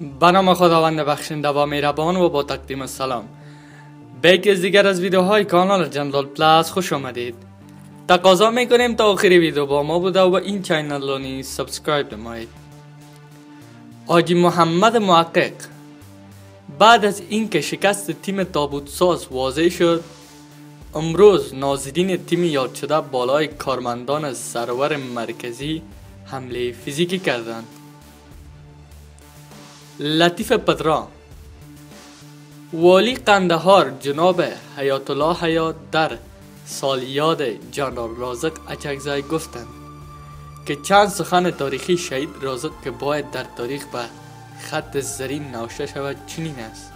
به نام خداوند بخشنده و مهربان و با تقدیم سلام. به یکی از دیگر از ویدیوهای کانال General Plus خوش آمدید. تقاضا می‌کنیم تا آخر ویدیو با ما بوده و این channel را نیز subscribe نمایید. حاجی محمد محقق بعد از اینکه شکست تیم تابوت ساز واضح شد امروز ناظرین تیم یاد شده بالای کارمندان سرور مرکزی حمله فیزیکی کردند. لطیف پدرا والی قندهار جناب حیات الله حیات در سالیاد جنرال رازق اچکزای گفتند که چند سخن تاریخی شهید رازق که باید در تاریخ به خط زرین نوشته شود چنین است.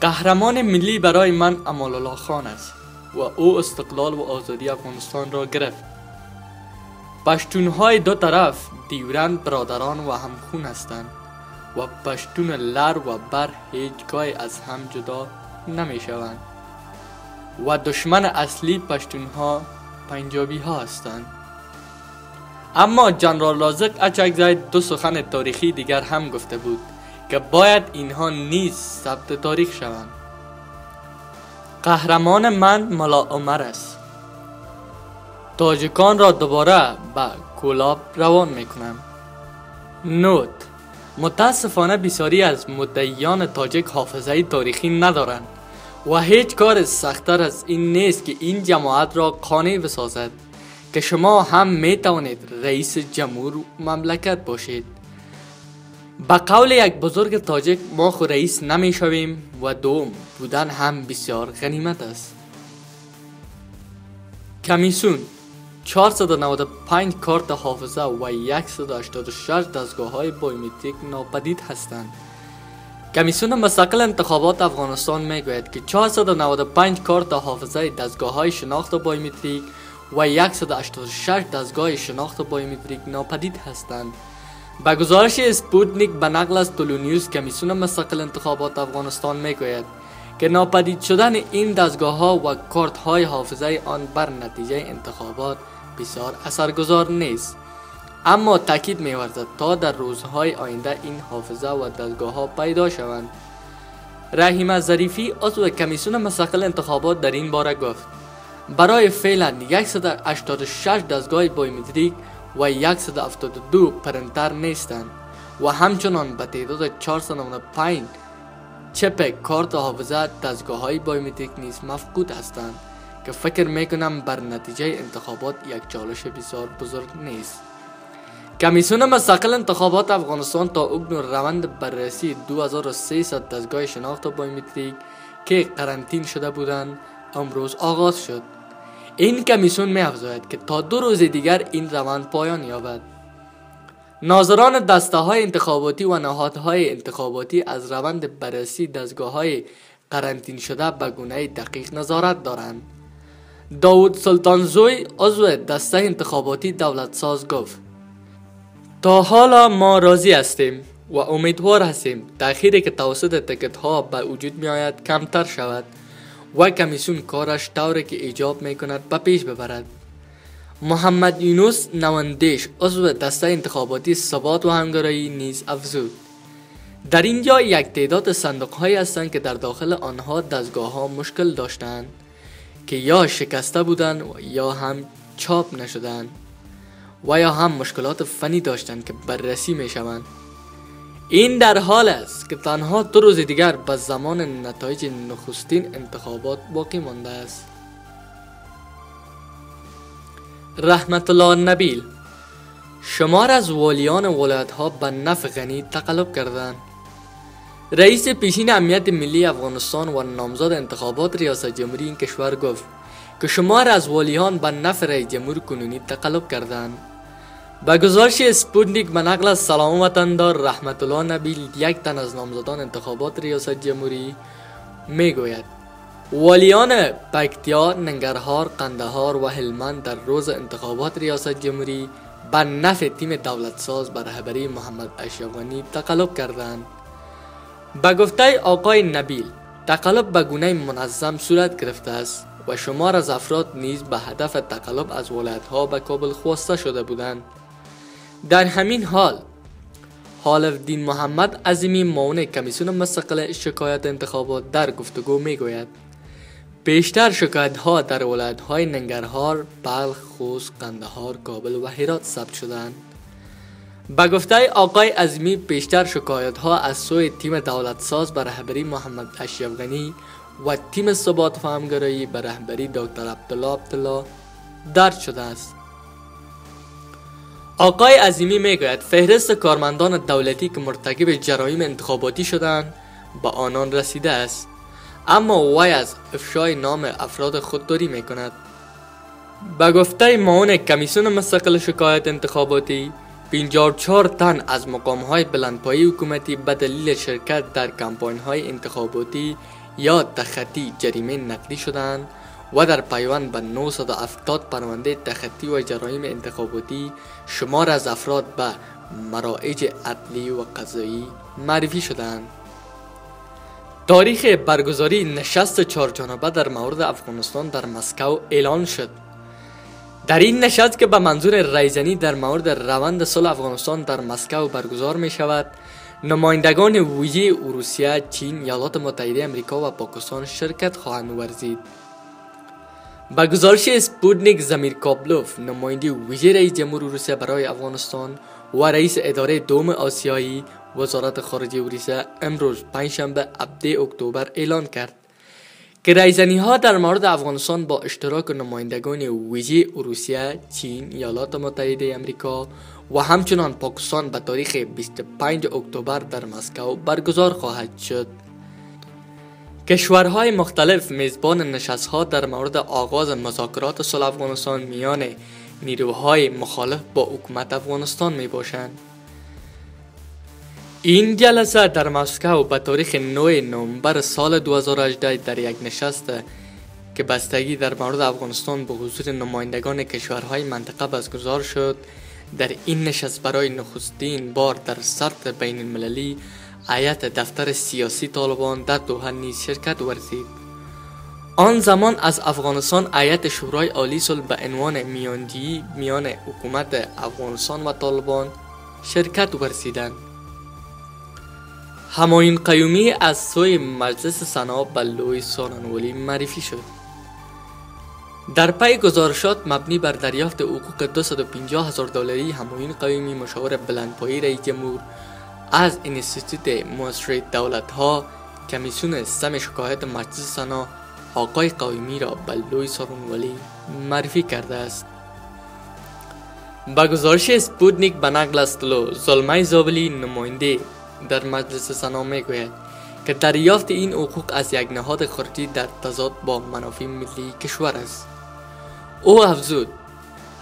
قهرمان ملی برای من امال الله خان است و او استقلال و آزادی افغانستان را گرفت. پشتونهای دو طرف دیورند برادران و همخون هستند. و پشتون لر و بر هیچگاه از هم جدا نمی شوند و دشمن اصلی پشتون ها پنجابی ها هستند. اما جنرال لازق اچکزای دو سخن تاریخی دیگر هم گفته بود که باید اینها نیز ثبت تاریخ شوند. قهرمان من ملا عمر است. تاجکان را دوباره به کولاب روان می‌کنم. نوت متاسفانه بسیاری از مدعیان تاجک حافظه تاریخی ندارند و هیچ کار سختتر از این نیست که این جماعت را قانع بسازد که شما هم می توانید رئیس جمهور مملکت باشید. با قول یک بزرگ تاجک ما خو رئیس نمی شویم و دوم بودن هم بسیار غنیمت است. کمیسون 495 کارت حافظه و 186 دستگاه های بایومتریک ناپدید هستند. کمیسیون مستقل انتخابات افغانستان می‌گوید که 495 کارت حافظه دستگاه های شناخت بایومتریک و 186 دستگاه شناخت بایومتریک ناپدید هستند. به گزارش اسپوتنیک به نقل از نیوز کمیسیون مستقل انتخابات افغانستان می‌گوید که ناپدید شدن این دستگاه ها و کارت های حافظه آن بر نتیجه انتخابات بسیار اثرگذار نیست. اما تاکید میورزد تا در روزهای آینده این حافظه و دستگاه ها پیدا شوند. رحیم ظریفی عضو کمیسیون مستقل انتخابات در این باره گفت برای فعلا 186 دستگاه بایومتریک و 172 پرنتر نیستند و همچنان به تعداد 495 chip کارت حافظه دستگاه های بایومتریک نیز مفقود هستند. که فکر می‌کنم بر نتیجه انتخابات یک چالش بسیار بزرگ نیست. کمیسیون مستقل انتخابات افغانستان تا اکنون روند بررسی 2300 دستگاه شناخت بایومتریک که قرنطین شده بودند امروز آغاز شد. این کمیسیون می افزاید که تا دو روز دیگر این روند پایان یابد. ناظران دسته های انتخاباتی و نهادهای انتخاباتی از روند بررسی دستگاه های قرنطین شده به گونه دقیق نظارت دارند. داود سلطانزوی عضو دسته انتخاباتی دولت ساز گفت. تا حالا ما راضی هستیم و امیدوار هستیم تأخیری که توسط تکت ها به وجود می آید کمتر شود و کمیسیون کارش طوری که ایجاب می کند به پیش ببرد. محمد یونس نواندیش عضو دسته انتخاباتی ثبات و همگرایی نیز افزود. در اینجا یک تعداد صندوق هایی هستند که در داخل آنها دستگاه ها مشکل داشتند که یا شکسته بودند یا هم چاپ نشدند و یا هم مشکلات فنی داشتند که بررسی می شوند این در حال است که تنها دو روز دیگر به زمان نتایج نخستین انتخابات باقی مانده است. رحمت الله نبیل شمار از والیان ولایت ها به نفع غنی تقلب کردند. رئیس پیشین امنیت ملی افغانستان و نامزد انتخابات ریاست جمهوری این کشور گفت که شمار از والیان به نفع رئیس جمهور کنونی تقلب کردند به گزارش اسپوتنیک به نقل از سلام وطندار رحمت الله نبیل یک تن از نامزدان انتخابات ریاست جمهوری می‌گوید والیان پکتیا، ننگرهار، قندهار و هلمند در روز انتخابات ریاست جمهوری به نفع تیم دولت ساز بر رهبری محمد اشرف تقلب کردند. به گفته آقای نبیل تقلب به گونه منظم صورت گرفته است و شمار از افراد نیز به هدف تقلب از ولایت ها به کابل خواسته شده بودند در همین حال حالف دین محمد عظیمی معاون کمیسیون مستقل شکایت انتخابات در گفتگو می گوید بیشتر شکایت ها در ولایت های ننگرهار، بلخ، خوست، قندهار، کابل و هرات ثبت شدند. به گفته آقای عظیمی بیشتر شکایت ها از سوی تیم دولت ساز به رهبری محمد اشرف غنی و تیم ثبات فهمگرایی به رهبری دکتر عبدالله عبدالله درد شده است. آقای عظیمی می‌گوید فهرست کارمندان دولتی که مرتکب جرایم انتخاباتی شدند به آنان رسیده است اما وی از افشای نام افراد خودداری می کند به گفته معاون کمیسیون مستقل شکایت انتخاباتی 54 تن از مقام های بلندپایی حکومتی به دلیل شرکت در کمپاین های انتخاباتی یا تخطی جریمه نقدی شدند و در پیوند به 970 پرونده تخطی و جرایم انتخاباتی شمار از افراد به مراجع عدلی و قضایی معرفی شدند. تاریخ برگزاری نشست چهارجانبه در مورد افغانستان در مسکو اعلان شد. در این نشست که به منظور رایزنی در مورد روند صلح افغانستان در مسکو برگزار می شود نمایندگان ویژه روسیه، چین، ایالات متحده امریکا و پاکستان شرکت خواهند ورزید. با گزارش سپوتنیک زمیر کابلوف نماینده ویژه رئیس جمهور روسیه برای افغانستان و رئیس اداره دوم آسیایی وزارت خارجه روسیه امروز پنجشنبه 17 اکتبر اعلان کرد که رایزنی ها در مورد افغانستان با اشتراک نمایندگان ویژه روسیه، چین، ایالات متحده امریکا و همچنان پاکستان به تاریخ 25 اکتبر در مسکو برگزار خواهد شد. کشورهای مختلف میزبان نشست ها در مورد آغاز مذاکرات صلح افغانستان میان نیروهای مخالف با حکومت افغانستان می باشند. این جلسه در مسکو به تاریخ 9 نوامبر سال 2018 در یک نشست که بستگی در مورد افغانستان به حضور نمایندگان کشورهای منطقه برگزار شد در این نشست برای نخستین بار در سطح بین المللی ایت دفتر سیاسی طالبان در دوحه نیز شرکت ورزید آن زمان از افغانستان ایت شورای عالی صلح به عنوان میانجی میان حکومت افغانستان و طالبان شرکت ورزیدند هماین قیومی از سوی مجلس سنا به لوی سانانولی معرفی شد. در پی گزارشات مبنی بر دریافت حقوق 250 هزار دلاری هماین قیومی مشاور بلندپایی رئیس جمهور از انستیتوت مؤسسه دولت ها کمیسیون سم شکایت مجلس سنا آقای قایمی را به لوی ولی معرفی کرده است. با گزارش سپوتنیک به نقل است لو ظلمه زابلی نماینده در مجلس سنا می گوید که دریافت این حقوق از یک نهاد خارجی در تضاد با منافع ملی کشور است. او افزود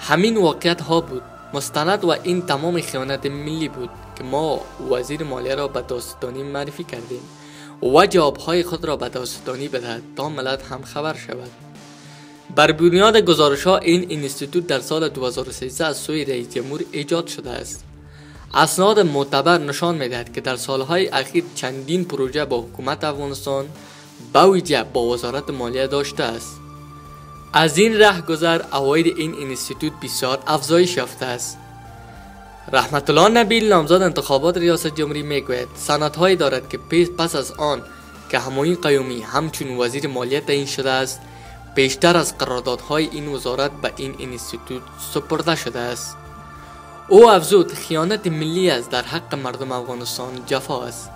همین واقعیت ها بود. مستند و این تمام خیانت ملی بود که ما وزیر مالیه را به داستانی معرفی کردیم و جوابهای خود را به داستانی بدهد تا ملت هم خبر شود. بر بنیاد گزارش ها این اینستیتوت در سال 2013 از سوی رئیس جمهور ایجاد شده است. اسناد معتبر نشان می‌دهد که در سالهای اخیر چندین پروژه با حکومت افغانستان با با وزارت مالیه داشته است. از این ره گذر اواید این اینستیتوت بسیار افزایش یافته است. رحمت الله نبیل نامزد انتخابات ریاست جمهوری می‌گوید سندهایی دارد که پس از آن که هماین قیومی همچون وزیر مالیه تعیین شده است بیشتر از قراردادهای این وزارت به این اینستیتوت سپرده شده است. او افزود خیانت ملی است در حق مردم افغانستان جفا است.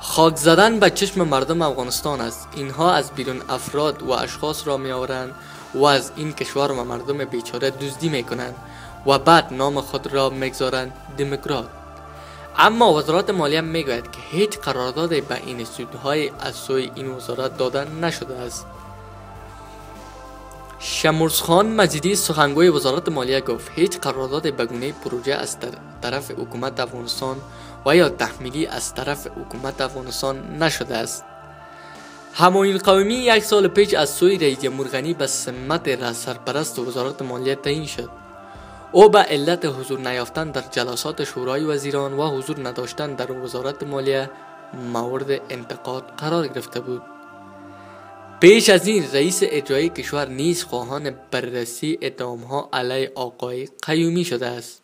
خاک زدن به چشم مردم افغانستان است. اینها از بیرون افراد و اشخاص را می آورند و از این کشور و مردم بیچاره دزدی می کنند و بعد نام خود را می‌گذارند دموکرات. اما وزارت مالیه می‌گوید که هیچ قرارداد به این های از سوی این وزارت داده نشده است. شمرز خان مجیدی سخنگوی وزارت مالیه گفت هیچ قرارداد بگونه پروژه از طرف حکومت افغانستان و یا تحمیلی از طرف حکومت افغانستان نشده است. هماین قومی یک سال پیش از سوی رئیس جمهور غنی به سمت سرپرست وزارت مالیه تعیین شد. او به علت حضور نیافتن در جلسات شورای وزیران و حضور نداشتن در وزارت مالیه مورد انتقاد قرار گرفته بود. پیش از این رئیس اجرایی کشور نیز خواهان بررسی اتهام ها علیه آقای قیومی شده است.